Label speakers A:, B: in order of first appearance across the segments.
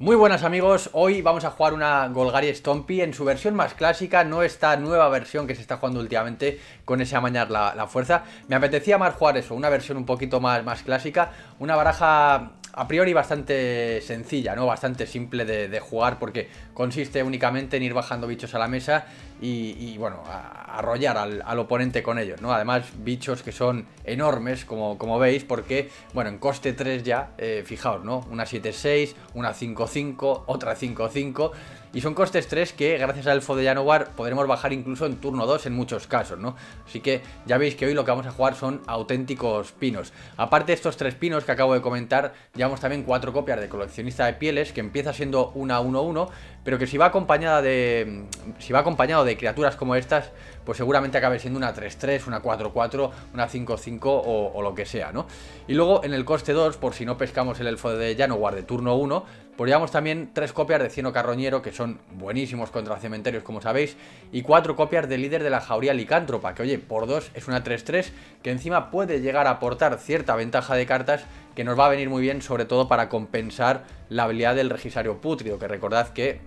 A: Muy buenas amigos, hoy vamos a jugar una Golgari Stompy en su versión más clásica, no esta nueva versión que se está jugando últimamente con ese amañar la, fuerza. Me apetecía más jugar eso, una versión un poquito más, más clásica, una baraja a priori bastante sencilla, ¿no? Bastante simple de, jugar porque consiste únicamente en ir bajando bichos a la mesa y, bueno, arrollar al, oponente con ellos, ¿no? Además, bichos que son enormes, como, como veis, porque, bueno, en coste 3 ya, eh, fijaos, ¿no? Una 7-6, una 5-5, otra 5-5... Y son costes 3 que gracias al elfo de Janowar podremos bajar incluso en turno 2 en muchos casos, ¿no? Así que ya veis que hoy lo que vamos a jugar son auténticos pinos. Aparte de estos tres pinos que acabo de comentar, llevamos también cuatro copias de coleccionista de pieles, que empieza siendo una 1-1, pero que si va acompañada de. Si va acompañado de criaturas como estas, pues seguramente acabe siendo una 3-3, una 4-4, una 5-5 o, o, lo que sea, ¿no? Y luego en el coste 2, por si no pescamos el elfo de Janowar de turno 1, pues llevamos también tres copias de Cieno Carroñero, que son buenísimos contra cementerios, como sabéis, y cuatro copias de líder de la Jauría Licántropa, que oye, por dos es una 3-3, que encima puede llegar a aportar cierta ventaja de cartas que nos va a venir muy bien, sobre todo para compensar la habilidad del Regisario Pútrido, que recordad que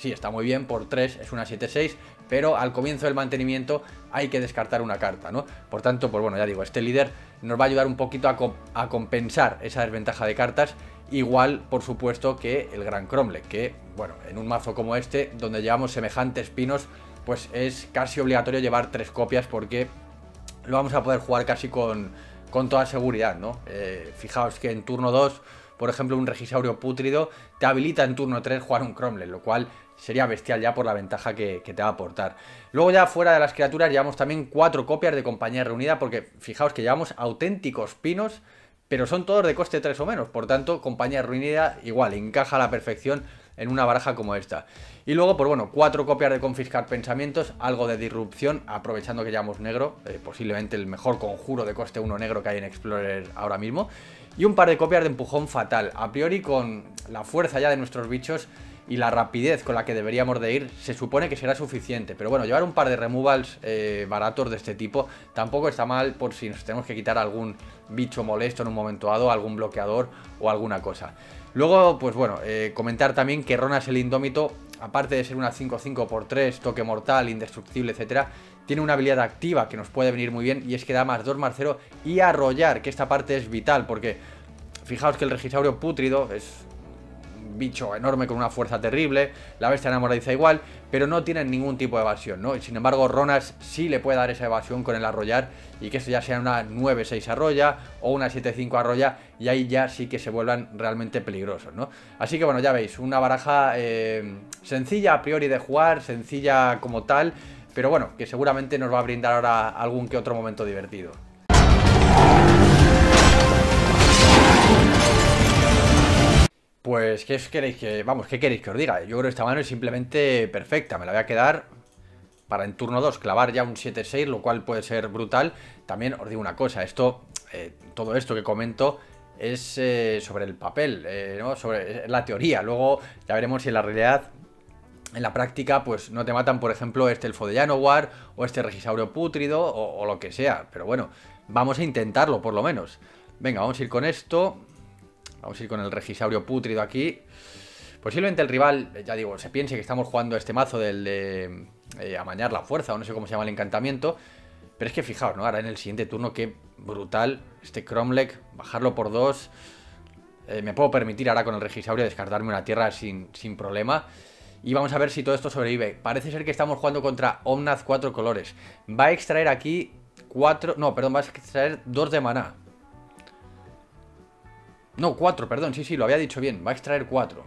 A: sí, está muy bien, por 3 es una 7-6, pero al comienzo del mantenimiento hay que descartar una carta, ¿no? Por tanto, pues bueno, ya digo, este líder nos va a ayudar un poquito a, compensar esa desventaja de cartas Igual, por supuesto, que el Gran Cromlech, que, bueno, en un mazo como este, donde llevamos semejantes pinos, pues es casi obligatorio llevar tres copias porque lo vamos a poder jugar casi con, con toda seguridad, ¿no? Eh, fijaos que en turno 2, por ejemplo, un Regisaurio Pútrido te habilita en turno 3 jugar un Cromlech, lo cual sería bestial ya por la ventaja que, te va a aportar. Luego ya fuera de las criaturas llevamos también cuatro copias de Compañía Reunida porque fijaos que llevamos auténticos pinos pero son todos de coste 3 o menos, por tanto, compañía ruinida igual, encaja a la perfección en una baraja como esta. Y luego, pues bueno, cuatro copias de confiscar pensamientos, algo de disrupción, aprovechando que llevamos negro, eh, posiblemente el mejor conjuro de coste 1 negro que hay en Explorer ahora mismo. Y un par de copias de empujón fatal, a priori con la fuerza ya de nuestros bichos y la rapidez con la que deberíamos de ir se supone que será suficiente. Pero bueno, llevar un par de removals eh, baratos de este tipo tampoco está mal por si nos tenemos que quitar algún bicho molesto en un momento dado, algún bloqueador o alguna cosa. Luego, pues bueno, eh, comentar también que Ronas el Indómito, aparte de ser una 5-5 x 3, toque mortal, indestructible, etcétera, tiene una habilidad activa que nos puede venir muy bien y es que da más 2 más 0 y arrollar, que esta parte es vital porque fijaos que el Regisaurio Pútrido es bicho enorme con una fuerza terrible, la bestia enamoradiza igual, pero no tienen ningún tipo de evasión, ¿no? Y sin embargo, Ronas sí le puede dar esa evasión con el arrollar y que eso ya sea una 9-6 arrolla o una 7-5 arrolla y ahí ya sí que se vuelvan realmente peligrosos, ¿no? Así que bueno, ya veis, una baraja eh, sencilla a priori de jugar, sencilla como tal, pero bueno, que seguramente nos va a brindar ahora algún que otro momento divertido. Pues, ¿qué queréis que.? Vamos, ¿qué queréis que os diga? Yo creo que esta mano es simplemente perfecta. Me la voy a quedar para en turno 2 clavar ya un 7-6, lo cual puede ser brutal. También os digo una cosa, esto, eh, todo esto que comento es eh, sobre el papel, eh, ¿no? Sobre la teoría. Luego ya veremos si en la realidad, en la práctica, pues no te matan, por ejemplo, este elfo de Janowar o este regisaurio pútrido o, o lo que sea. Pero bueno, vamos a intentarlo por lo menos. Venga, vamos a ir con esto. Vamos a ir con el Regisaurio Pútrido aquí. Posiblemente el rival, ya digo, se piense que estamos jugando este mazo del de eh, amañar la fuerza, o no sé cómo se llama el encantamiento. Pero es que fijaos, ¿no? Ahora en el siguiente turno, qué brutal este Cromlech, bajarlo por dos. Eh, me puedo permitir ahora con el Regisaurio descartarme una tierra sin, sin problema. Y vamos a ver si todo esto sobrevive. Parece ser que estamos jugando contra Omnath 4 colores. Va a extraer aquí 4... No, perdón, va a extraer 2 de maná. No, 4, perdón, sí, sí, lo había dicho bien. Va a extraer 4.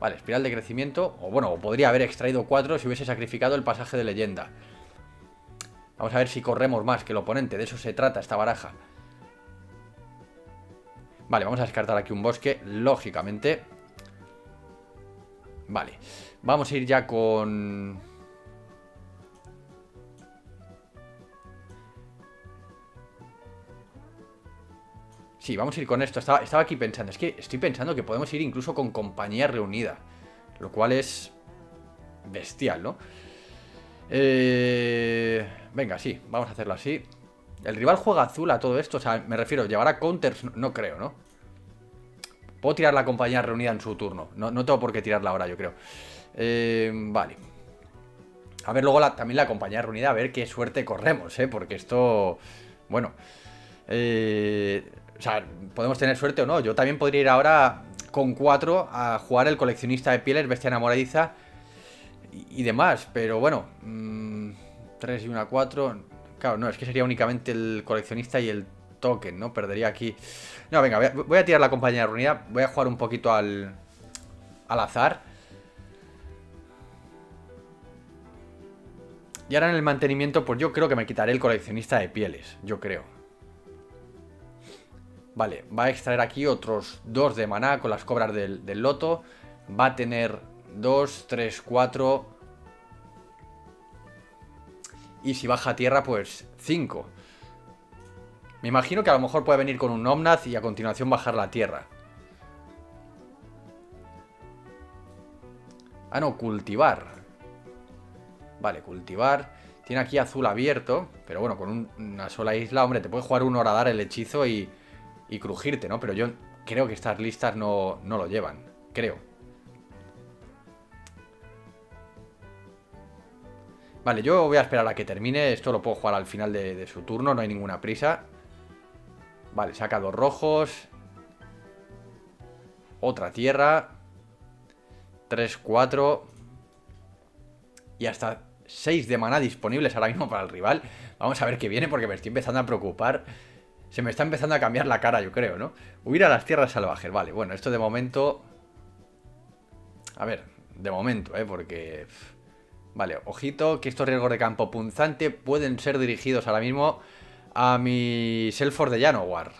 A: Vale, espiral de crecimiento. O bueno, podría haber extraído 4 si hubiese sacrificado el pasaje de leyenda. Vamos a ver si corremos más que el oponente. De eso se trata esta baraja. Vale, vamos a descartar aquí un bosque, lógicamente. Vale, vamos a ir ya con... Sí, vamos a ir con esto. Estaba, estaba aquí pensando. Es que estoy pensando que podemos ir incluso con compañía reunida. Lo cual es bestial, ¿no? Eh... Venga, sí, vamos a hacerlo así. El rival juega azul a todo esto. O sea, me refiero, llevará counters, no, creo, ¿no? Puedo tirar la compañía reunida en su turno. No, no tengo por qué tirarla ahora, yo creo. Eh, vale. A ver luego también la compañía reunida, a ver qué suerte corremos, ¿eh? Porque esto... Bueno. Eh, o sea, podemos tener suerte o no. Yo también podría ir ahora con 4 a jugar el coleccionista de pieles, bestia enamoradiza y, demás. Pero bueno, 3 mm, y una 4. Claro, no, es que sería únicamente el coleccionista y el token, ¿no? Perdería aquí. No, venga, voy a, tirar la compañía reunida. Voy a jugar un poquito al, al azar. Y ahora en el mantenimiento, pues yo creo que me quitaré el coleccionista de pieles. Yo creo. Vale, va a extraer aquí otros dos de maná con las cobras del, loto. Va a tener 2, 3, 4. Y si baja tierra, pues 5. Me imagino que a lo mejor puede venir con un Omnath y a continuación bajar la tierra. Ah, no, cultivar. Vale, cultivar. Tiene aquí azul abierto, pero bueno, con una sola isla, hombre, te puede jugar un dar el hechizo y, y crujirte, ¿no? Pero yo creo que estas listas no, no lo llevan, creo. Vale, yo voy a esperar a que termine. Esto lo puedo jugar al final de, su turno, no hay ninguna prisa. Vale, saca dos rojos. Otra tierra. Tres, cuatro. Y hasta seis de mana disponibles ahora mismo para el rival. Vamos a ver qué viene porque me estoy empezando a preocupar. Se me está empezando a cambiar la cara, yo creo, ¿no? Huir a las tierras salvajes. Vale, bueno, esto de momento... A ver, de momento, ¿eh? Porque... Vale, ojito, que estos riesgos de campo punzante pueden ser dirigidos ahora mismo a mi Selford de Janowar.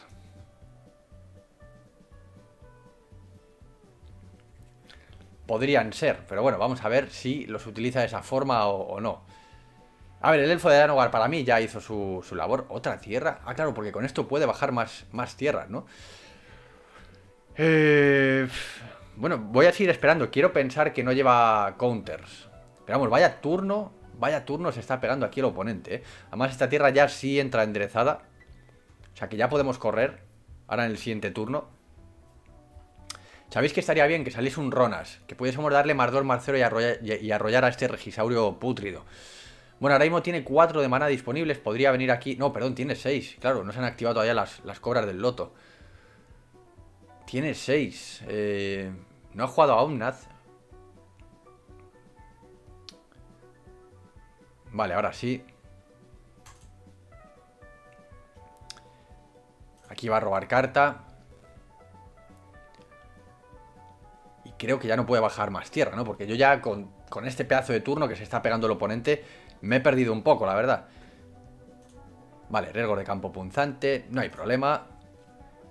A: Podrían ser, pero bueno, vamos a ver si los utiliza de esa forma o, no. A ver, el elfo de Janowar para mí ya hizo su, labor. ¿Otra tierra? Ah, claro, porque con esto puede bajar más, más tierras, ¿no? Eh, bueno, voy a seguir esperando. Quiero pensar que no lleva counters. Pero vamos, vaya turno, vaya turno se está pegando aquí el oponente, ¿eh? Además esta tierra ya sí entra enderezada. O sea que ya podemos correr ahora en el siguiente turno. ¿Sabéis que estaría bien que saliese un Ronas? Que pudiésemos darle más 2, más 0 y arrollar, a este Regisaurio pútrido. Bueno, ahora mismo tiene 4 de mana disponibles. Podría venir aquí... No, perdón, tiene 6. Claro, no se han activado todavía las, las cobras del loto. Tiene 6. Eh, no ha jugado a Omnath. Vale, ahora sí. Aquí va a robar carta. Y creo que ya no puede bajar más tierra, ¿no? Porque yo ya con, este pedazo de turno que se está pegando el oponente me he perdido un poco, la verdad. Vale, riesgo de campo punzante, no hay problema.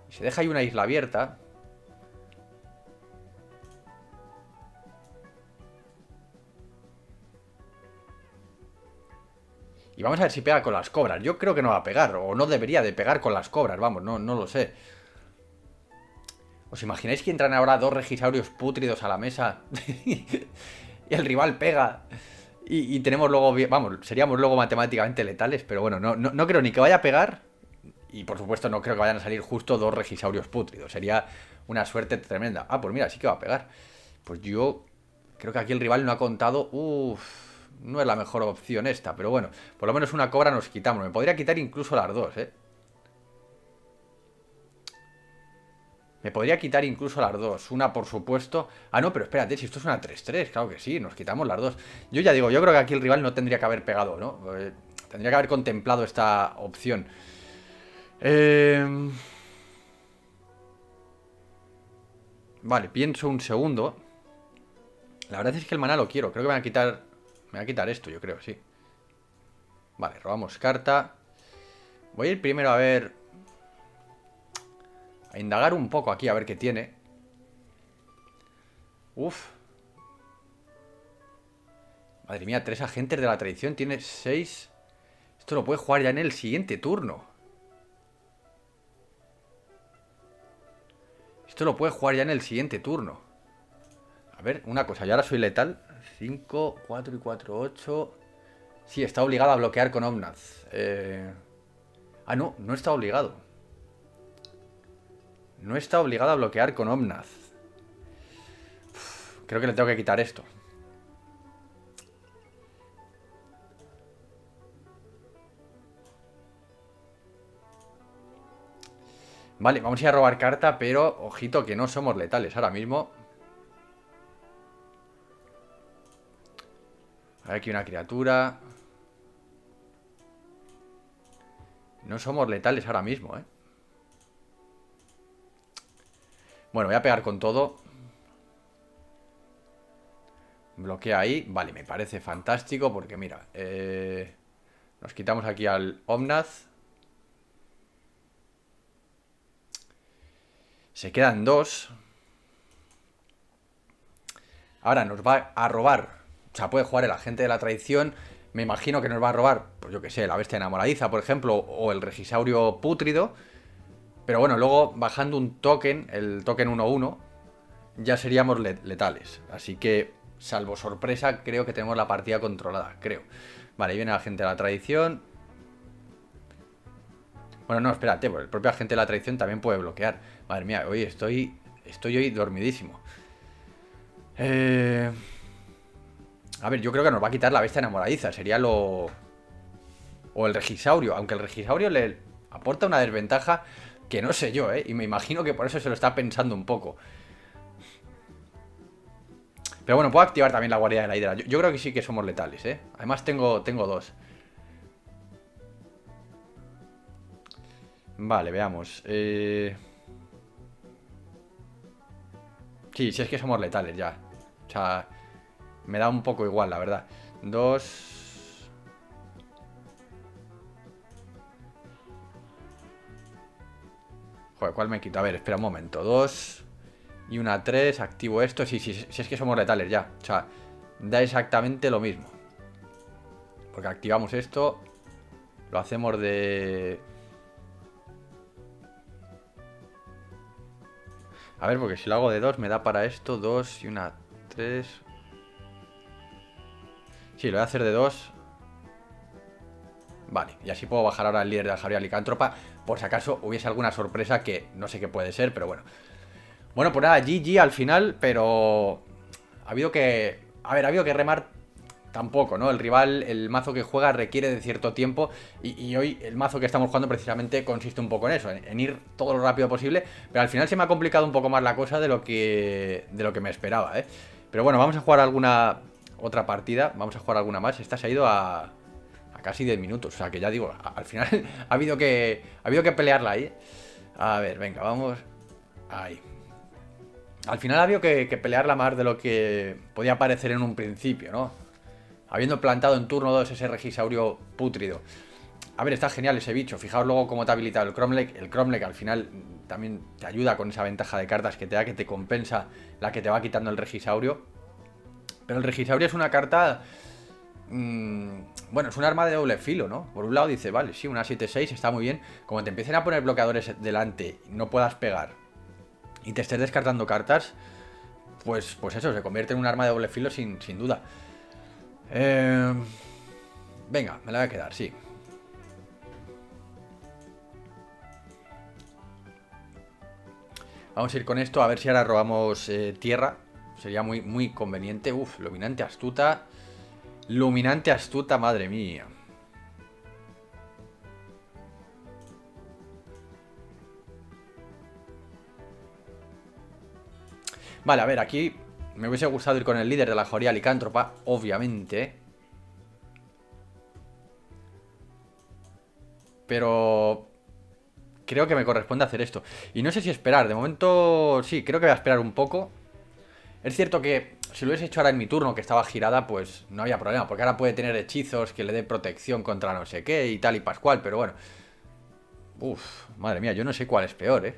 A: Se deja ahí una isla abierta. Y vamos a ver si pega con las cobras. Yo creo que no va a pegar, o no debería de pegar con las cobras, vamos, no, no lo sé. ¿Os imagináis que entran ahora dos regisaurios pútridos a la mesa? y el rival pega. Y, tenemos luego, vamos, seríamos luego matemáticamente letales, pero bueno, no, no, creo ni que vaya a pegar. Y por supuesto no creo que vayan a salir justo dos regisaurios pútridos. Sería una suerte tremenda. Ah, pues mira, sí que va a pegar. Pues yo creo que aquí el rival no ha contado... Uff no es la mejor opción esta, pero bueno, por lo menos una cobra nos quitamos. Me podría quitar incluso las dos, ¿eh? Me podría quitar incluso las dos. Una, por supuesto... Ah, no, pero espérate, si esto es una 3-3, claro que sí, nos quitamos las dos. Yo ya digo, yo creo que aquí el rival no tendría que haber pegado, ¿no? Eh, tendría que haber contemplado esta opción. Eh... Vale, pienso un segundo. La verdad es que el maná lo quiero. Creo que me van a quitar me voy a quitar esto, yo creo, sí. Vale, robamos carta. Voy a ir primero a ver... A indagar un poco aquí, a ver qué tiene. Uf. Madre mía, tres agentes de la tradición. Tiene seis... Esto lo puede jugar ya en el siguiente turno. Esto lo puede jugar ya en el siguiente turno. A ver, una cosa. Yo ahora soy letal. 5, 4 y 4, 8. Sí, está obligado a bloquear con Omnath. Eh, ah, no, no está obligado. No está obligado a bloquear con Omnath. creo que le tengo que quitar esto. Vale, vamos a ir a robar carta, pero ojito que no somos letales ahora mismo. Hay aquí una criatura. No somos letales ahora mismo, ¿eh? Bueno, voy a pegar con todo. Bloquea ahí. Vale, me parece fantástico porque mira, eh, nos quitamos aquí al Omnath. Se quedan dos. Ahora nos va a robar. O sea, puede jugar el agente de la traición. Me imagino que nos va a robar, pues yo que sé, la bestia enamoradiza, por ejemplo, o el regisaurio pútrido. Pero bueno, luego bajando un token, el token 1-1, ya seríamos letales. Así que, salvo sorpresa, creo que tenemos la partida controlada, creo. Vale, ahí viene el agente de la tradición. Bueno, no, espérate, el propio agente de la tradición también puede bloquear. Madre mía, hoy estoy, estoy hoy dormidísimo. Eh... A ver, yo creo que nos va a quitar la bestia enamoradiza. Sería lo... O el regisaurio. Aunque el regisaurio le aporta una desventaja que no sé yo, ¿eh? Y me imagino que por eso se lo está pensando un poco. Pero bueno, puedo activar también la guardia de la hidra. Yo, creo que sí que somos letales, ¿eh? Además tengo, tengo dos. Vale, veamos. Eh... Sí, es que somos letales ya. O sea, me da un poco igual, la verdad. Dos... ¿cuál me quito? A ver, espera un momento. Dos y una tres. Activo esto. Sí, sí, sí, es que somos letales ya. O sea, da exactamente lo mismo. Porque activamos esto. Lo hacemos de... A ver, porque si lo hago de 2 me da para esto 2 y una 3. Sí, lo voy a hacer de 2. Vale, y así puedo bajar ahora el líder de Javier Licántropa. Por si acaso hubiese alguna sorpresa que no sé qué puede ser, pero bueno. Bueno, pues nada, GG al final, pero... Ha habido que... A ver, ha habido que remar tampoco, ¿no? El rival, el mazo que juega requiere de cierto tiempo y, hoy el mazo que estamos jugando precisamente consiste un poco en eso, en, ir todo lo rápido posible, pero al final se me ha complicado un poco más la cosa de lo que, de lo que me esperaba, ¿eh? Pero bueno, vamos a jugar alguna otra partida, vamos a jugar alguna más, esta se ha ido a casi 10 minutos, o sea que ya digo, al final ha habido que, ha habido que pelearla ahí. A ver, venga, vamos ahí. Al final ha habido que, que pelearla más de lo que podía parecer en un principio, ¿no? habiendo plantado en turno 2 ese regisaurio pútrido. A ver, está genial ese bicho. Fijaos luego cómo te ha habilitado el Cromlech. El Cromlech al final también te ayuda con esa ventaja de cartas que te da, que te compensa la que te va quitando el Regisaurio. Pero el Regisaurio es una carta... Mmm, bueno, es un arma de doble filo, ¿no? Por un lado dice, vale, sí, una 7-6 está muy bien. Como te empiecen a poner bloqueadores delante no puedas pegar y te estés descartando cartas, pues, pues eso, se convierte en un arma de doble filo sin, sin duda. Eh, venga, me la voy a quedar, sí. Vamos a ir con esto, a ver si ahora robamos eh, tierra. Sería muy, muy conveniente. Uf, luminante astuta. Luminante astuta, madre mía. Vale, a ver, aquí me hubiese gustado ir con el líder de la Joría Licántropa, obviamente. Pero... Creo que me corresponde hacer esto. Y no sé si esperar. De momento, sí, creo que voy a esperar un poco. Es cierto que si lo hubiese hecho ahora en mi turno, que estaba girada, pues no había problema. Porque ahora puede tener hechizos que le dé protección contra no sé qué y tal y pascual. Pero bueno. Uf, madre mía, yo no sé cuál es peor, ¿eh?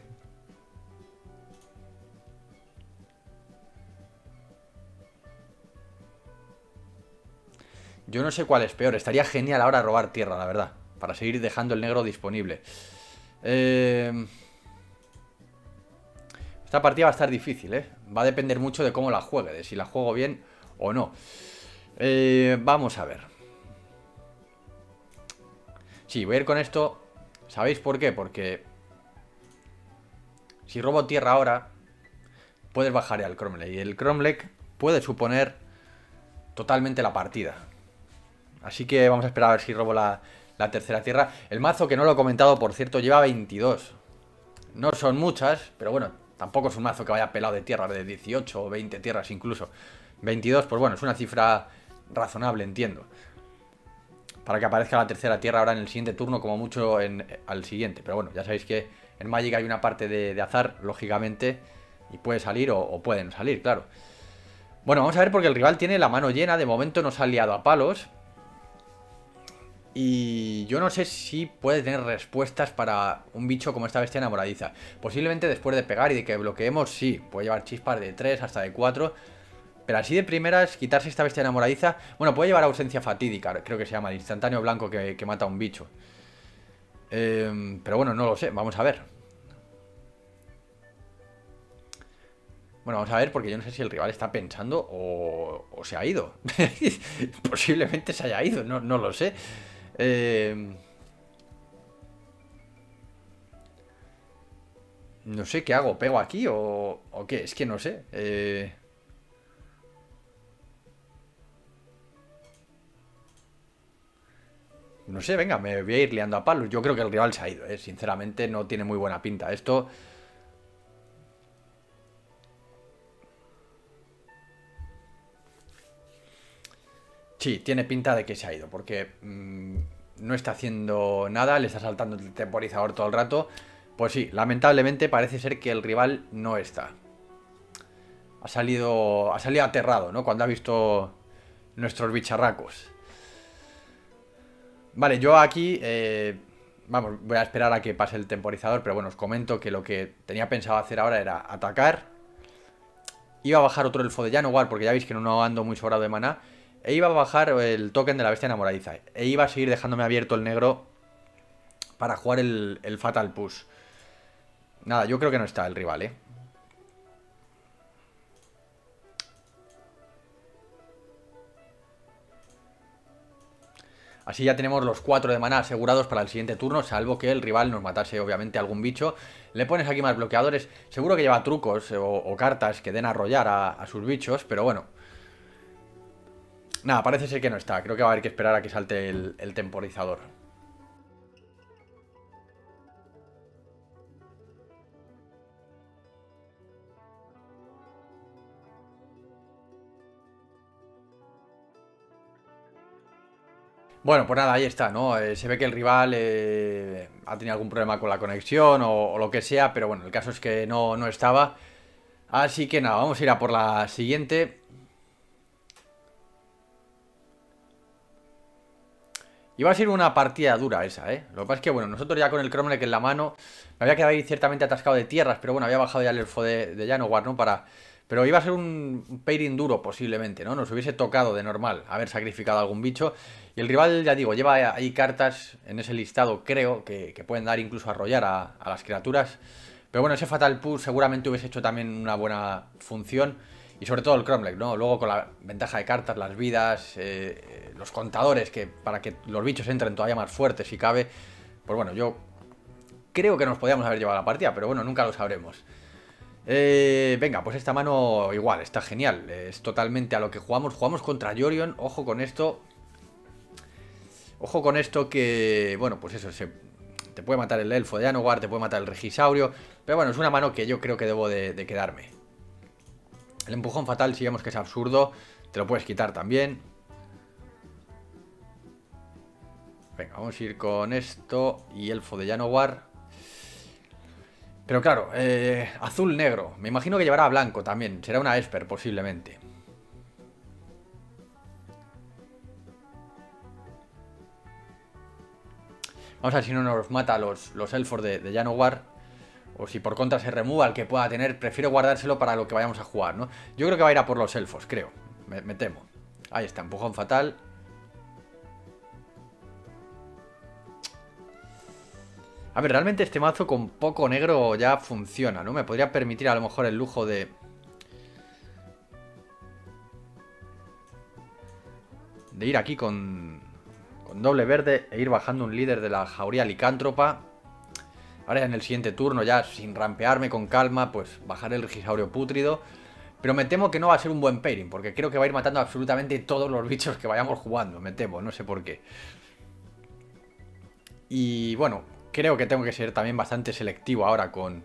A: Yo no sé cuál es peor. Estaría genial ahora robar tierra, la verdad. Para seguir dejando el negro disponible. Eh, esta partida va a estar difícil, ¿eh? Va a depender mucho de cómo la juegue, de si la juego bien o no. Eh, vamos a ver. Sí, voy a ir con esto. ¿Sabéis por qué? Porque... si robo tierra ahora, puedes bajar al Cromlech. Y el Cromlech puede suponer totalmente la partida. Así que vamos a esperar a ver si robo la, la tercera tierra. El mazo, que no lo he comentado, por cierto, lleva 22. No son muchas, pero bueno, tampoco es un mazo que vaya pelado de tierra, de 18 o 20 tierras incluso. 22, pues bueno, es una cifra razonable, entiendo. Para que aparezca la tercera tierra ahora en el siguiente turno, como mucho en, al siguiente. Pero bueno, ya sabéis que en Magic hay una parte de, azar, lógicamente, y puede salir o, o pueden salir, claro. Bueno, vamos a ver porque el rival tiene la mano llena, de momento nos ha liado a palos. Y yo no sé si puede tener respuestas para un bicho como esta bestia enamoradiza. Posiblemente después de pegar y de que bloqueemos, sí, puede llevar chispas de 3 hasta de 4. Pero así de primeras, quitarse esta bestia enamoradiza... Bueno, puede llevar ausencia fatídica, creo que se llama, instantáneo blanco que, mata a un bicho. Em, pero bueno, no lo sé, vamos a ver. Bueno, vamos a ver, porque yo no sé si el rival está pensando o, se ha ido. Posiblemente se haya ido, no, no lo sé. Eh, no sé qué hago, ¿pego aquí o, o qué? Es que no sé. Eh, no sé, venga, me voy a ir liando a palos. Yo creo que el rival se ha ido, ¿eh? sinceramente no tiene muy buena pinta. Esto Sí, tiene pinta de que se ha ido, porque mm, no está haciendo nada, le está saltando el temporizador todo el rato. Pues sí, lamentablemente parece ser que el rival no está. Ha salido, ha salido aterrado, ¿no? Cuando ha visto nuestros bicharracos. Vale, yo aquí, eh, vamos, voy a esperar a que pase el temporizador, pero bueno, os comento que lo que tenía pensado hacer ahora era atacar. Iba a bajar otro elfo de Janowar, porque ya veis que no ando muy sobrado de maná. E iba a bajar el token de la bestia enamoradiza. E iba a seguir dejándome abierto el negro para jugar el, Fatal Push. Nada, yo creo que no está el rival, ¿eh? Así ya tenemos los 4 de mana asegurados para el siguiente turno, salvo que el rival nos matase obviamente algún bicho. Le pones aquí más bloqueadores, seguro que lleva trucos o, cartas que den a arrollar a sus bichos, pero bueno, Nada, parece ser que no está. Creo que va a haber que esperar a que salte el, temporizador. Bueno, pues nada, ahí está, ¿no? Eh, se ve que el rival eh, ha tenido algún problema con la conexión o, o, lo que sea, pero bueno, el caso es que no, no estaba. Así que nada, vamos a ir a por la siguiente. Iba a ser una partida dura esa, ¿eh? Lo que pasa es que, bueno, nosotros ya con el Cromlech en la mano Me había quedado ahí ciertamente atascado de tierras Pero bueno, había bajado ya el elfo de, de Janowar, ¿no? Para... Pero iba a ser un pairing duro posiblemente, ¿no? Nos hubiese tocado de normal haber sacrificado algún bicho Y el rival, ya digo, lleva ahí cartas en ese listado, creo Que, pueden dar incluso arrollar a, a las criaturas Pero bueno, ese Fatal Push seguramente hubiese hecho también una buena función y sobre todo el Cromlech, ¿no? Luego con la ventaja de cartas, las vidas, eh, los contadores, que para que los bichos entren todavía más fuertes si cabe. Pues bueno, yo creo que nos podíamos haber llevado la partida, pero bueno, nunca lo sabremos. Eh, venga, pues esta mano igual, está genial. Es totalmente a lo que jugamos. Jugamos contra Yorion, ojo con esto. Ojo con esto que, bueno, pues eso, te puede matar el elfo de Anowar, te puede matar el regisaurio. Pero bueno, es una mano que yo creo que debo de quedarme. El empujón fatal, si que es absurdo, te lo puedes quitar también. Venga, vamos a ir con esto y elfo de Janowar. Pero claro, eh, azul-negro. Me imagino que llevará blanco también. Será una Esper, posiblemente. Vamos a ver si no nos mata los, los elfos de, de Janowar. O si por contra se remueva el que pueda tener, prefiero guardárselo para lo que vayamos a jugar, ¿no? Yo creo que va a ir a por los elfos, creo. Me, temo. Ahí está, empujón fatal. A ver, realmente este mazo con poco negro ya funciona, ¿no? Me podría permitir a lo mejor el lujo de... De ir aquí con... Con doble verde e ir bajando un líder de la jauría licántropa. Ahora en el siguiente turno ya, sin rampearme con calma, pues bajar el Regisaurio Pútrido. Pero me temo que no va a ser un buen pairing, porque creo que va a ir matando absolutamente todos los bichos que vayamos jugando, me temo, no sé por qué. Y bueno, creo que tengo que ser también bastante selectivo ahora con...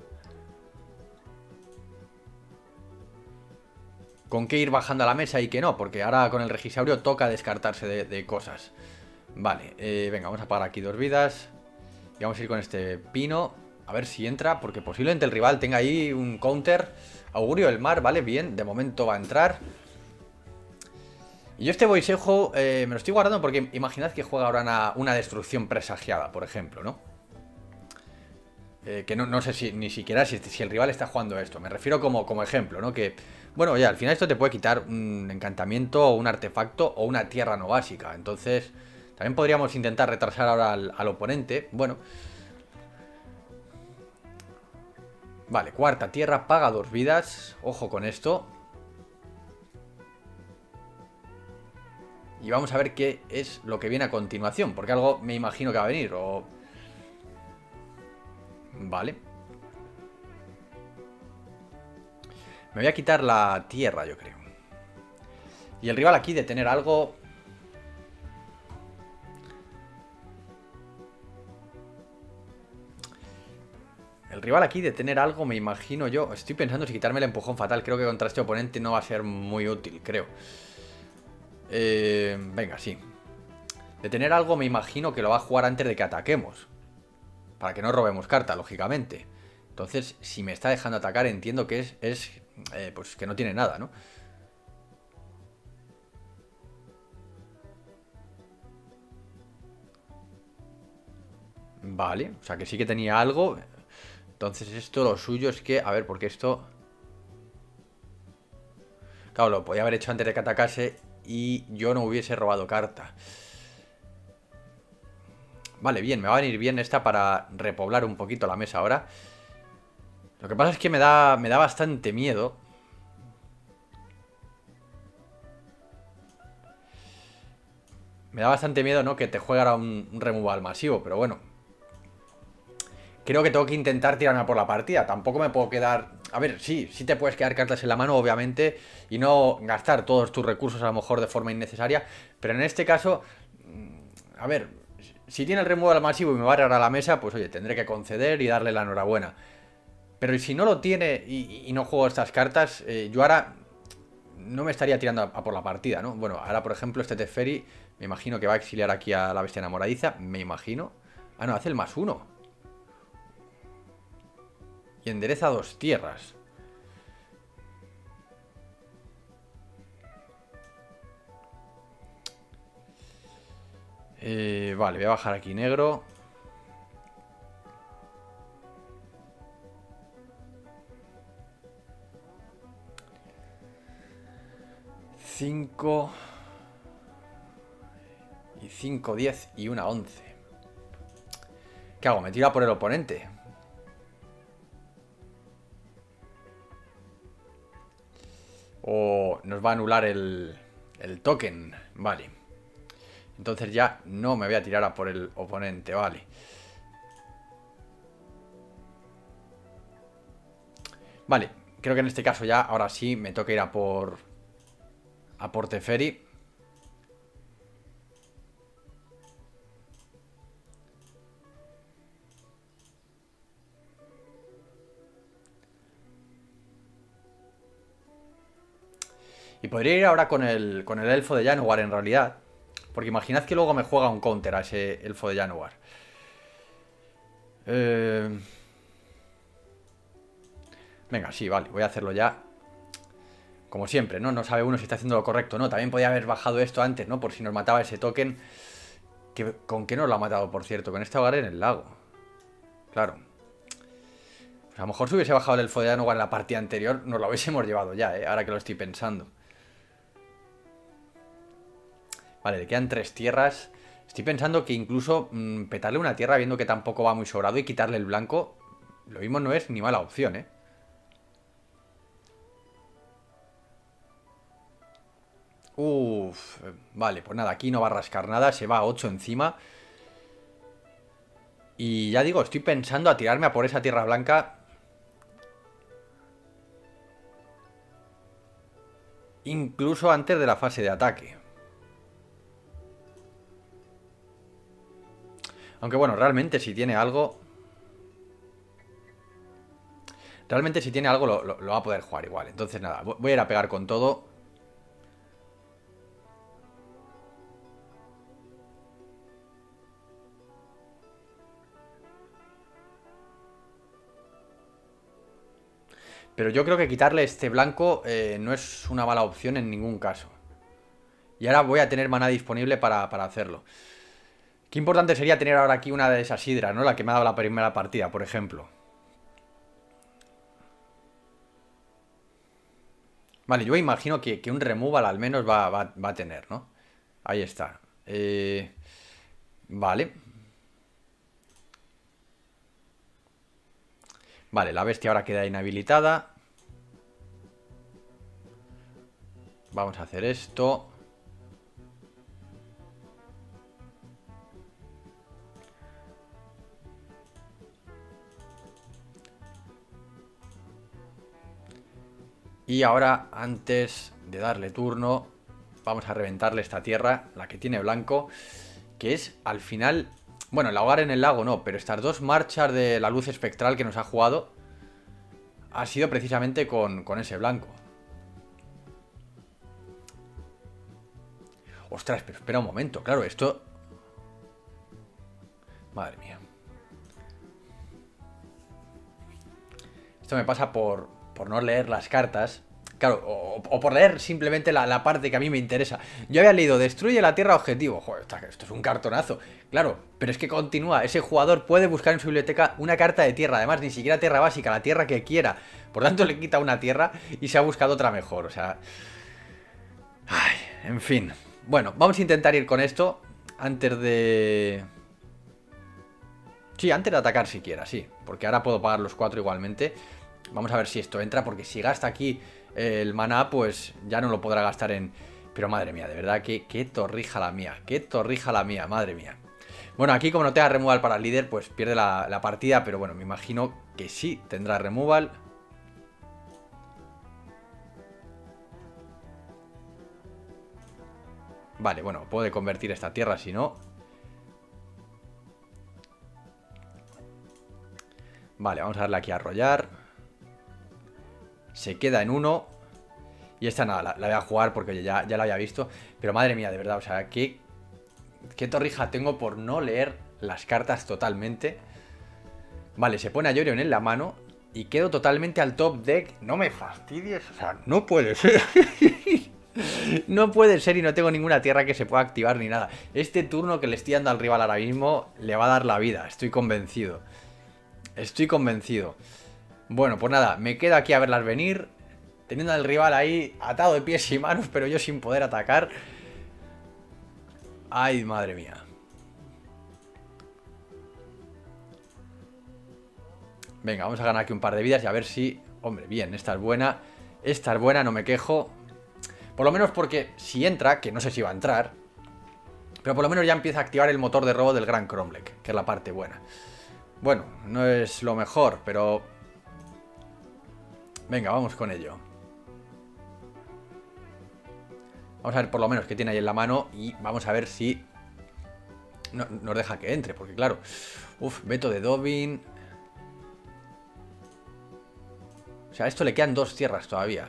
A: Con qué ir bajando a la mesa y qué no, porque ahora con el Regisaurio toca descartarse de, cosas. Vale, eh, venga, vamos a pagar aquí dos vidas. Y vamos a ir con este pino. A ver si entra, porque posiblemente el rival tenga ahí un counter. Augurio del mar, vale, bien, de momento va a entrar. Y yo este boisejo eh, me lo estoy guardando porque imaginad que juega ahora una, destrucción presagiada, por ejemplo, ¿no? Eh, que no, sé si ni siquiera si, si, el rival está jugando esto. Me refiero como, como ejemplo, ¿no? Que, bueno, ya, al final esto te puede quitar un encantamiento o un artefacto o una tierra no básica. Entonces, también podríamos intentar retrasar ahora al, oponente. Bueno. Vale, cuarta tierra, paga dos vidas. Ojo con esto. Y vamos a ver qué es lo que viene a continuación. Porque algo me imagino que va a venir. Vale. Me voy a quitar la tierra, yo creo. Y el rival aquí de tener algo El rival aquí de tener algo, me imagino yo. Estoy pensando si quitarme el empujón fatal. Creo que contra este oponente no va a ser muy útil, creo. Eh, venga, sí. De tener algo, me imagino que lo va a jugar antes de que ataquemos. Para que no robemos carta, lógicamente. Entonces, si me está dejando atacar, entiendo que es, es eh, pues que no tiene nada, ¿no? Vale, o sea que sí que tenía algo. Entonces esto lo suyo es que... A ver, porque esto... Claro, lo podía haber hecho antes de que atacase y yo no hubiese robado carta. Vale, bien, me va a venir bien esta para repoblar un poquito la mesa ahora. Lo que pasa es que me da, me da bastante miedo. Me da bastante miedo, ¿no? Que te juegara un, un removal masivo, pero bueno creo que tengo que intentar tirarme por la partida. Tampoco me puedo quedar... A ver, sí, sí te puedes quedar cartas en la mano, obviamente, y no gastar todos tus recursos a lo mejor de forma innecesaria, pero en este caso, mm, a ver, si tiene el removal al masivo y me va a agarrar a la mesa, pues oye, tendré que conceder y darle la enhorabuena. Pero si no lo tiene y, no juego estas cartas, eh, yo ahora no me estaría tirando a, por la partida, ¿no? Bueno, ahora por ejemplo este Teferi, me imagino que va a exiliar aquí a la bestia enamoradiza, me imagino. Ah, no, hace el más uno. Y endereza dos tierras. Eh, vale, voy a bajar aquí negro. Cinco... Y cinco, diez y una once. ¿Qué hago? ¿Me tira por el oponente? Va a anular el, el token. Vale. Entonces ya no me voy a tirar a por el oponente, vale. Vale, creo que en este caso ya, ahora sí, me toca ir a por... A por Teferi. Podría ir ahora con el, con el elfo de Januar en realidad. Porque imaginad que luego me juega un counter a ese elfo de Januar. Eh, venga, sí, vale, voy a hacerlo ya. Como siempre, ¿no? No sabe uno si está haciendo lo correcto no. También podía haber bajado esto antes, ¿no? Por si nos mataba ese token. Que, ¿Con qué nos lo ha matado, por cierto? Con este hogar en el lago. Claro. Pues a lo mejor si hubiese bajado el elfo de Januar en la partida anterior, nos lo hubiésemos llevado ya, ¿eh? Ahora que lo estoy pensando. Vale, le quedan tres tierras. Estoy pensando que incluso mm, petarle una tierra viendo que tampoco va muy sobrado y quitarle el blanco, lo mismo no es ni mala opción, ¿eh? Uf, vale, pues nada, aquí no va a rascar nada, se va a 8 encima. Y ya digo, estoy pensando a tirarme a por esa tierra blanca. Incluso antes de la fase de ataque. Aunque bueno, realmente si tiene algo... Realmente si tiene algo lo, va a poder jugar igual. Entonces nada, voy a ir a pegar con todo. Pero yo creo que quitarle este blanco eh, no es una mala opción en ningún caso. Y ahora voy a tener maná disponible para, hacerlo. Qué importante sería tener ahora aquí una de esas hidras, ¿no? La que me ha dado la primera partida, por ejemplo. Vale, yo imagino que, un removal al menos va, a tener, ¿no? Ahí está. Eh, vale. Vale, la bestia ahora queda inhabilitada. Vamos a hacer esto. Y ahora, antes de darle turno, vamos a reventarle esta tierra, la que tiene blanco, que es al final... Bueno, el hogar en el lago no, pero estas dos marchas de la luz espectral que nos ha jugado ha sido precisamente con, con ese blanco. Ostras, pero espera un momento, claro, esto... Madre mía. Esto me pasa por, por no leer las cartas. Claro, o, por leer simplemente la, parte que a mí me interesa. Yo había leído Destruye la Tierra Objetivo. Joder, esto es un cartonazo. Claro, pero es que continúa. Ese jugador puede buscar en su biblioteca una carta de tierra. Además, ni siquiera tierra básica, la tierra que quiera. Por tanto, le quita una tierra y se ha buscado otra mejor. O sea... Ay, en fin. Bueno, vamos a intentar ir con esto antes de... Sí, antes de atacar siquiera, sí. Porque ahora puedo pagar los cuatro igualmente. Vamos a ver si esto entra, porque si gasta aquí el maná, pues ya no lo podrá gastar en... Pero madre mía, de verdad, que qué torrija la mía. Qué torrija la mía, madre mía. Bueno, aquí como no tenga removal para el líder, pues pierde la, la partida. Pero bueno, me imagino que sí tendrá removal. Vale, bueno, puede convertir esta tierra si no. Vale, vamos a darle aquí a arrollar. Se queda en uno. Y esta nada, la, voy a jugar porque ya, ya la había visto. Pero madre mía, de verdad, o sea, qué, qué torrija tengo por no leer las cartas totalmente. Vale, se pone a Yorion en la mano y quedo totalmente al top deck. No me fastidies, o sea, no puede ser. No puede ser y no tengo ninguna tierra que se pueda activar ni nada. Este turno que le estoy dando al rival ahora mismo le va a dar la vida, estoy convencido. Estoy convencido. Bueno, pues nada, me quedo aquí a verlas venir. Teniendo al rival ahí atado de pies y manos, pero yo sin poder atacar. Ay, madre mía. Venga, vamos a ganar aquí un par de vidas y a ver si... Hombre, bien, esta es buena. Esta es buena, no me quejo. Por lo menos porque si entra, que no sé si va a entrar, pero por lo menos ya empieza a activar el motor de robo del Gran Cromlech, que es la parte buena. Bueno, no es lo mejor, pero... Venga, vamos con ello. Vamos a ver por lo menos qué tiene ahí en la mano y vamos a ver si nos deja que entre, porque claro... Uf, veto de Dobin... O sea, a esto le quedan dos tierras todavía.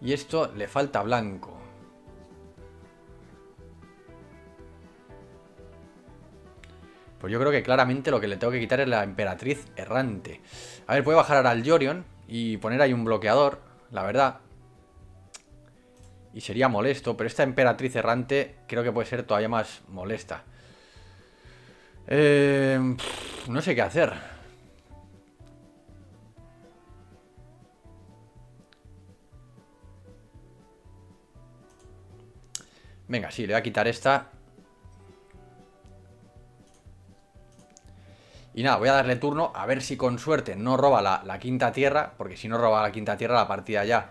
A: Y esto le falta blanco. Pues yo creo que claramente lo que le tengo que quitar es la emperatriz errante. A ver, puede bajar ahora al Jorion y poner ahí un bloqueador, la verdad. Y sería molesto, pero esta emperatriz errante creo que puede ser todavía más molesta. Eh, no sé qué hacer. Venga, sí, le voy a quitar esta. Y nada, voy a darle turno a ver si con suerte no roba la, quinta tierra, porque si no roba la quinta tierra la partida ya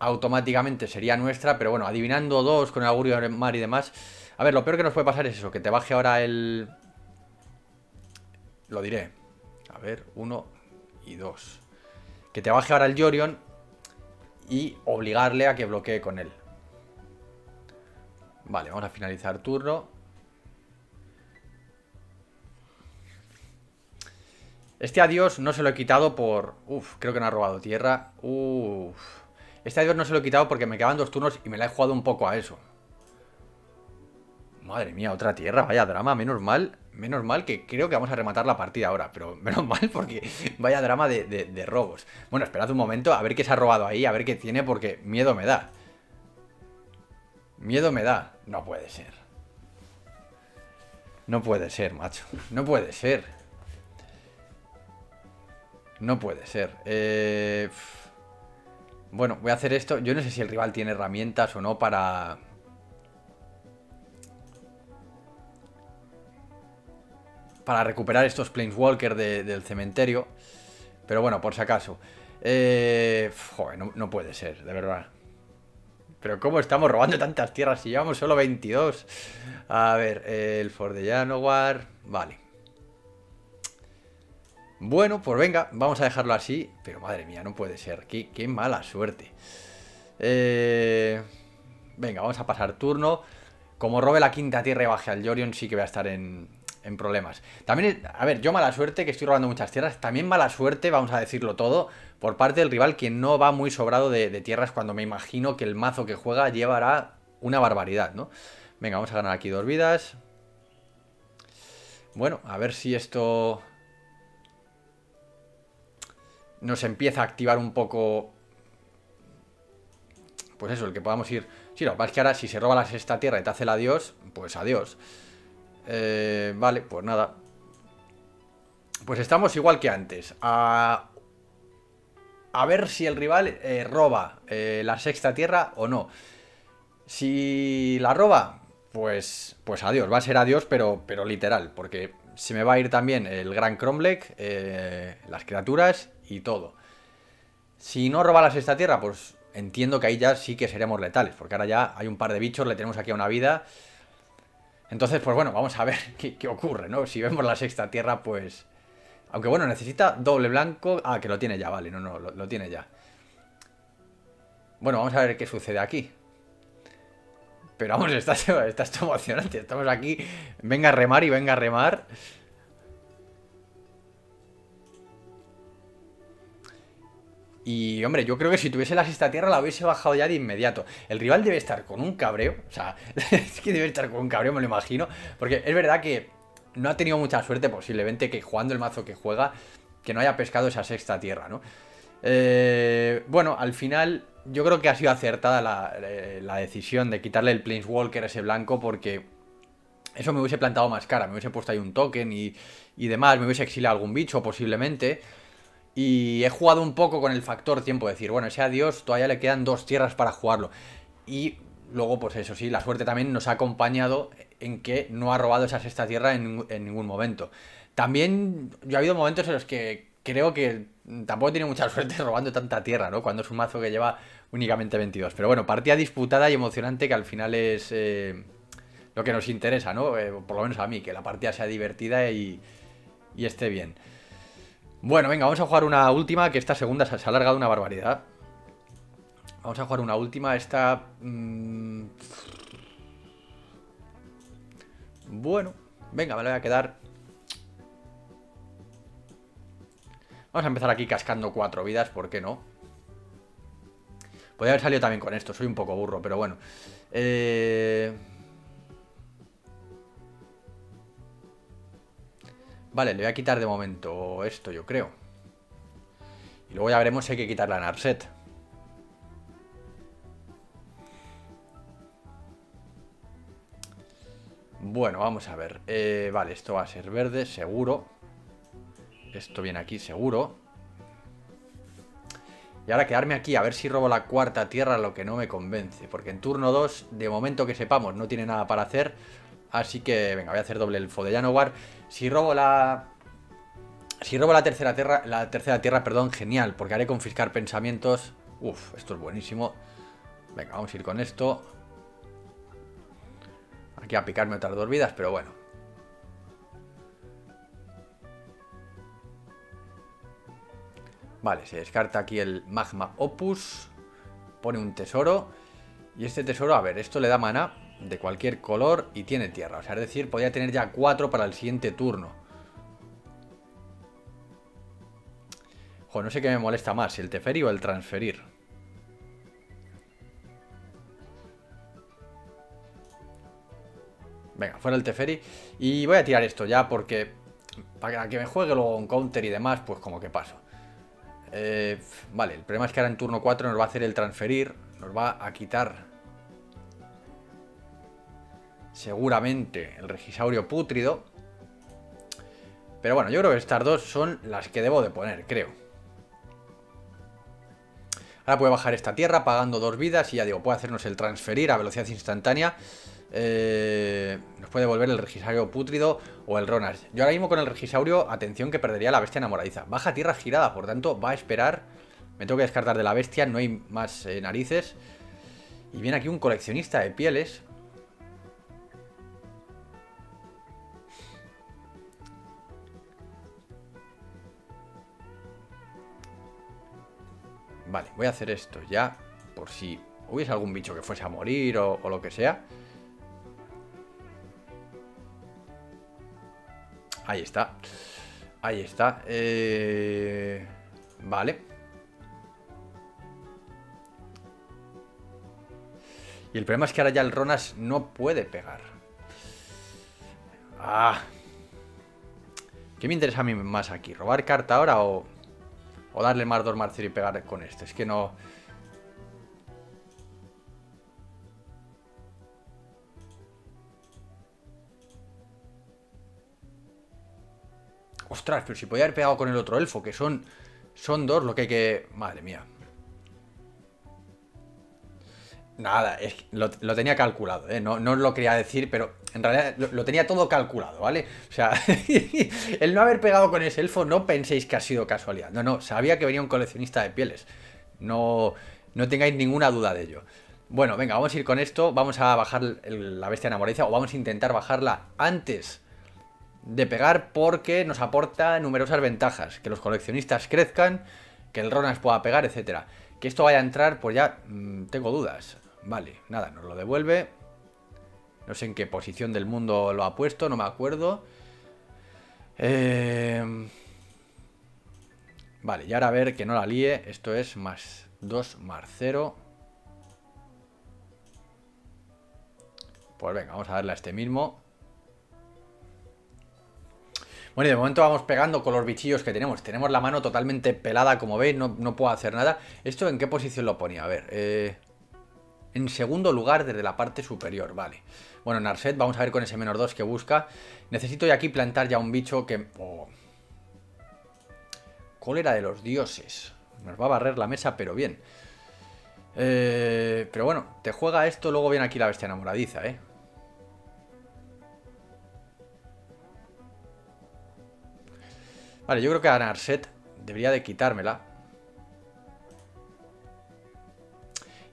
A: automáticamente sería nuestra, pero bueno, adivinando dos con el augurio de mar y demás. A ver, lo peor que nos puede pasar es eso, que te baje ahora el... lo diré. A ver, uno y dos. Que te baje ahora el Yorion y obligarle a que bloquee con él. Vale, vamos a finalizar turno. Este adiós no se lo he quitado por... Uf, creo que no ha robado tierra. Uf. Este adiós no se lo he quitado porque me quedaban dos turnos y me la he jugado un poco a eso. Madre mía, otra tierra, vaya drama, menos mal, menos mal que creo que vamos a rematar la partida ahora, pero menos mal porque vaya drama de, de robos. Bueno, esperad un momento, a ver qué se ha robado ahí, a ver qué tiene, porque miedo me da. Miedo me da. No puede ser. No puede ser, macho. No puede ser. No puede ser. Eh... Bueno, voy a hacer esto. Yo no sé si el rival tiene herramientas o no para... Para recuperar estos Planeswalker del cementerio. Pero bueno, por si acaso. Eh... Joder, no, puede ser, de verdad. Pero ¿cómo estamos robando tantas tierras si llevamos solo 22? A ver, el Ford de. Vale. Bueno, pues venga, vamos a dejarlo así. Pero madre mía, no puede ser. Qué, mala suerte. Eh... Venga, vamos a pasar turno. Como robe la quinta tierra y baje al Jorion, sí que voy a estar en, en problemas. También, a ver, yo mala suerte, que estoy robando muchas tierras. También mala suerte, vamos a decirlo todo, por parte del rival, que no va muy sobrado de, tierras cuando me imagino que el mazo que juega llevará una barbaridad, ¿no? Venga, vamos a ganar aquí dos vidas. Bueno, a ver si esto nos empieza a activar un poco... Pues eso, el que podamos ir... Sí, que es que ahora si se roba la sexta tierra y te hace el adiós, pues adiós. Eh, vale, pues nada. Pues estamos igual que antes. A, a ver si el rival eh, roba eh, la sexta tierra o no. Si la roba, pues, pues adiós. Va a ser adiós, pero, pero literal. Porque se me va a ir también el Gran Cromlech, las criaturas y todo. Si no roba la sexta tierra, pues entiendo que ahí ya sí que seremos letales. Porque ahora ya hay un par de bichos, le tenemos aquí a una vida... Entonces, pues bueno, vamos a ver qué, ocurre, ¿no? Si vemos la sexta tierra, pues... Aunque bueno, necesita doble blanco... Ah, que lo tiene ya, vale, no, no, lo, tiene ya. Bueno, vamos a ver qué sucede aquí. Pero vamos, está, está esto emocionante. Estamos aquí, venga a remar y venga a remar. Y hombre, yo creo que si tuviese la sexta tierra la hubiese bajado ya de inmediato. El rival debe estar con un cabreo. O sea, es que debe estar con un cabreo, me lo imagino. Porque es verdad que no ha tenido mucha suerte posiblemente que jugando el mazo que juega, que no haya pescado esa sexta tierra, ¿no? Eh, bueno, al final yo creo que ha sido acertada la, eh, decisión de quitarle el Planeswalker ese blanco porque eso me hubiese plantado más cara. Me hubiese puesto ahí un token y, y demás, me hubiese exiliado algún bicho posiblemente. Y he jugado un poco con el factor tiempo, decir, bueno, ese adiós todavía le quedan dos tierras para jugarlo. Y luego, pues eso sí, la suerte también nos ha acompañado en que no ha robado esa sexta tierra en, ningún momento. También yo ha habido momentos en los que creo que tampoco tiene mucha suerte robando tanta tierra, ¿no? Cuando es un mazo que lleva únicamente 22. Pero bueno, partida disputada y emocionante que al final es eh, lo que nos interesa, ¿no? Eh, por lo menos a mí, que la partida sea divertida y, y esté bien. Bueno, venga, vamos a jugar una última, que esta segunda se ha alargado una barbaridad. Vamos a jugar una última, esta... Mm, bueno, venga, me la voy a quedar. Vamos a empezar aquí cascando cuatro vidas, ¿por qué no? Podría haber salido también con esto, soy un poco burro, pero bueno. Eh... Vale, le voy a quitar de momento esto, yo creo. Y luego ya veremos si hay que quitar la Narset. Bueno, vamos a ver. Eh, vale, esto va a ser verde, seguro. Esto viene aquí, seguro. Y ahora quedarme aquí a ver si robo la cuarta tierra, lo que no me convence. Porque en turno 2, de momento que sepamos, no tiene nada para hacer. Así que, venga, voy a hacer doble el de War. Si robo la... Si robo la tercera tierra, la tercera tierra, perdón, genial, porque haré confiscar pensamientos. Uf, esto es buenísimo. Venga, vamos a ir con esto. Aquí a picarme otras dos vidas, pero bueno. Vale, se descarta aquí el Magma Opus. Pone un tesoro. Y este tesoro, a ver, esto le da mana de cualquier color y tiene tierra. O sea, es decir, podría tener ya cuatro para el siguiente turno. Joder, no sé qué me molesta más, si el Teferi o el transferir. Venga, fuera el Teferi. Y voy a tirar esto ya porque para que me juegue luego un counter y demás, pues como que paso. Eh, vale, el problema es que ahora en turno 4 nos va a hacer el transferir. Nos va a quitar seguramente el regisaurio pútrido. Pero bueno, yo creo que estas dos son las que debo de poner, creo. Ahora puede bajar esta tierra pagando dos vidas y ya digo, puede hacernos el transferir a velocidad instantánea. Eh, nos puede volver el Regisaurio Pútrido o el Ronas. Yo ahora mismo con el Regisaurio, atención que perdería la bestia enamoradiza. Baja tierra girada, por tanto va a esperar. Me tengo que descartar de la bestia, no hay más eh, narices. Y viene aquí un coleccionista de pieles. Vale, voy a hacer esto ya, por si hubiese algún bicho que fuese a morir o lo que sea. Ahí está. Ahí está. Eh... Vale. Y el problema es que ahora ya el Ronas no puede pegar. Ah. ¿Qué me interesa a mí más aquí? ¿Robar carta ahora o, o darle más dos marcero y pegar con este? Es que no... Ostras, pero si podía haber pegado con el otro elfo, que son, son dos lo que hay que... Madre mía. Nada, es, lo, tenía calculado, ¿eh? no, no, os lo quería decir, pero en realidad lo, tenía todo calculado, ¿vale? O sea, el no haber pegado con ese elfo no penséis que ha sido casualidad. No, no, sabía que venía un coleccionista de pieles. No, no tengáis ninguna duda de ello. Bueno, venga, vamos a ir con esto. Vamos a bajar la bestia enamoradiza o vamos a intentar bajarla antes de pegar porque nos aporta numerosas ventajas. Que los coleccionistas crezcan, que el Ronas pueda pegar, etcétera. Que esto vaya a entrar, pues ya mm, tengo dudas. Vale, nada, nos lo devuelve. No sé en qué posición del mundo lo ha puesto, no me acuerdo. Eh... Vale, y ahora a ver que no la líe. Esto es más 2 más 0. Pues venga, vamos a darle a este mismo. Bueno, y de momento vamos pegando con los bichillos que tenemos. Tenemos la mano totalmente pelada, como veis, no, puedo hacer nada. ¿Esto en qué posición lo ponía? A ver, eh, En segundo lugar, desde la parte superior, vale. Bueno, Narset, vamos a ver con ese menos 2 que busca. Necesito ya aquí plantar ya un bicho que... Oh. Cólera de los dioses. Nos va a barrer la mesa, pero bien. Eh, pero bueno, te juega esto, luego viene aquí la bestia enamoradiza, ¿eh? Vale, yo creo que a Narset debería de quitármela.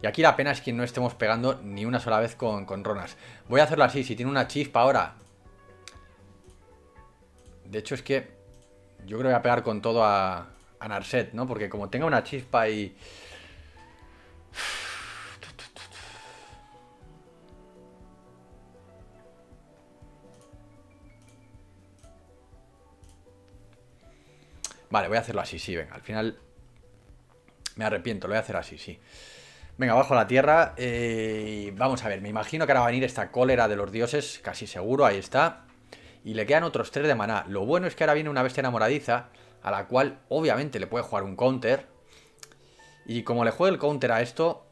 A: Y aquí la pena es que no estemos pegando ni una sola vez con, Ronas. Voy a hacerlo así, si tiene una chispa ahora. De hecho es que yo creo que voy a pegar con todo a, a Narset, ¿no? Porque como tenga una chispa y... Vale, voy a hacerlo así, sí, venga. Al final me arrepiento, lo voy a hacer así, sí. Venga, bajo la tierra. Eh, vamos a ver, me imagino que ahora va a venir esta cólera de los dioses, casi seguro, ahí está. Y le quedan otros tres de maná. Lo bueno es que ahora viene una bestia enamoradiza, a la cual obviamente le puede jugar un counter. Y como le juegue el counter a esto,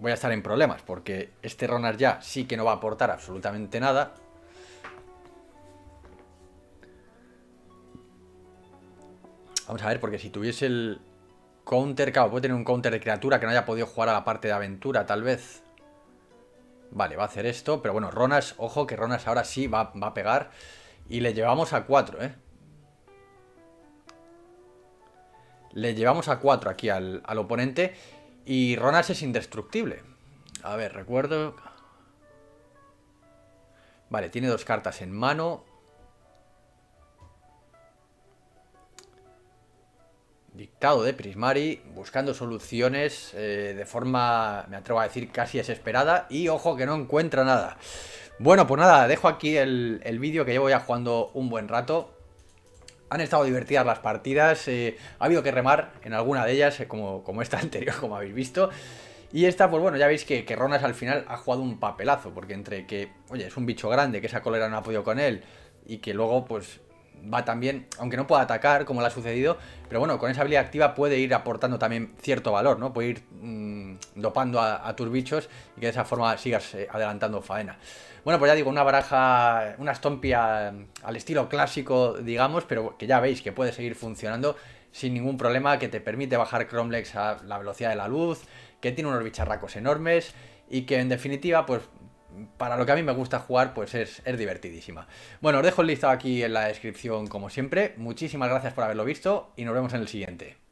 A: voy a estar en problemas, porque este Ronar ya sí que no va a aportar absolutamente nada. Vamos a ver, porque si tuviese el counter... Claro, puede tener un counter de criatura que no haya podido jugar a la parte de aventura, tal vez. Vale, va a hacer esto. Pero bueno, Ronas, ojo que Ronas ahora sí va, a pegar. Y le llevamos a 4, ¿eh? Le llevamos a 4 aquí al, al oponente. Y Ronas es indestructible. A ver, recuerdo... Vale, tiene dos cartas en mano. Dictado de Prismari, buscando soluciones eh, de forma, me atrevo a decir, casi desesperada. Y ojo que no encuentra nada. Bueno, pues nada, dejo aquí el, vídeo que llevo ya jugando un buen rato. Han estado divertidas las partidas, eh, ha habido que remar en alguna de ellas, eh, como, como esta anterior, como habéis visto. Y esta, pues bueno, ya veis que, que Ronas al final ha jugado un papelazo, porque entre que, oye, es un bicho grande, que esa cólera no ha podido con él, y que luego, pues, va también, aunque no pueda atacar como le ha sucedido, pero bueno, con esa habilidad activa puede ir aportando también cierto valor, ¿no? Puede ir mm, dopando a, tus bichos y que de esa forma sigas eh, adelantando faena. Bueno, pues ya digo, una baraja, una estompia al estilo clásico, digamos, pero que ya veis que puede seguir funcionando sin ningún problema, que te permite bajar Cromlex a la velocidad de la luz, que tiene unos bicharracos enormes y que en definitiva, pues para lo que a mí me gusta jugar, pues es, es, divertidísima. Bueno, os dejo el listado aquí en la descripción como siempre. Muchísimas gracias por haberlo visto y nos vemos en el siguiente.